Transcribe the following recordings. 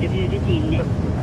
Jadi, 的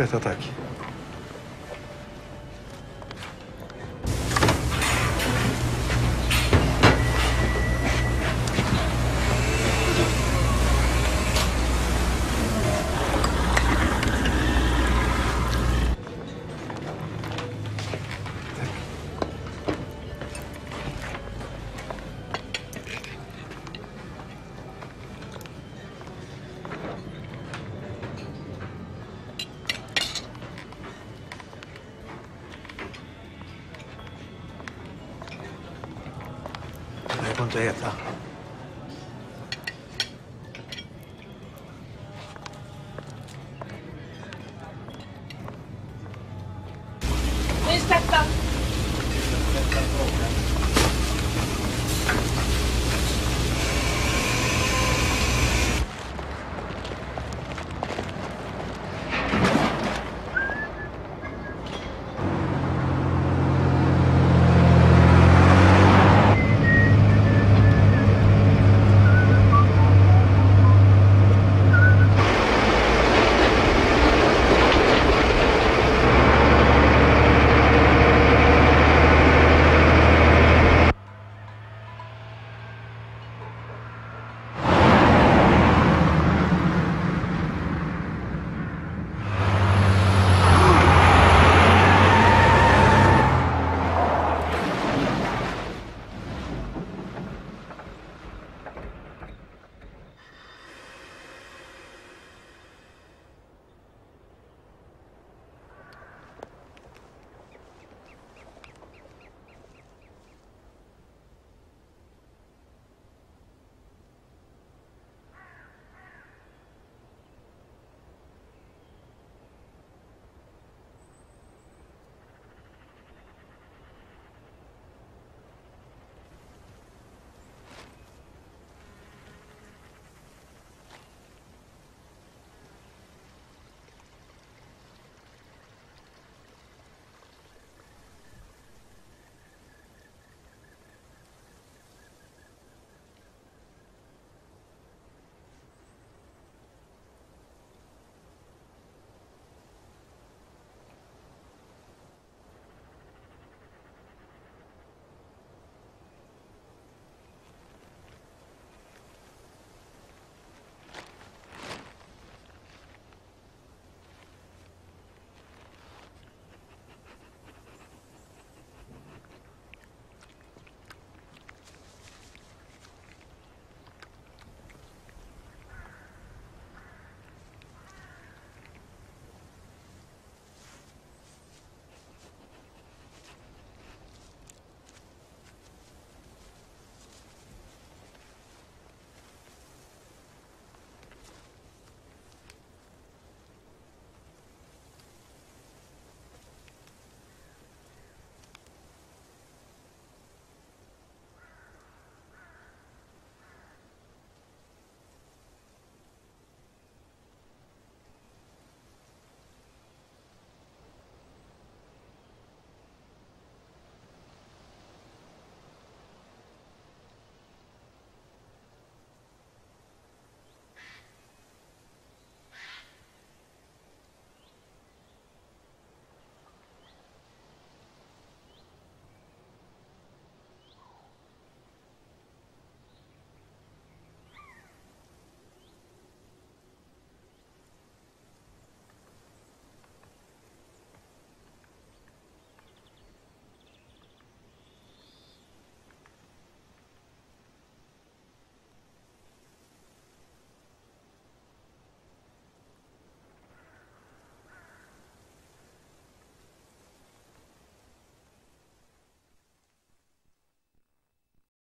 hade bjudit in er. Aspetta,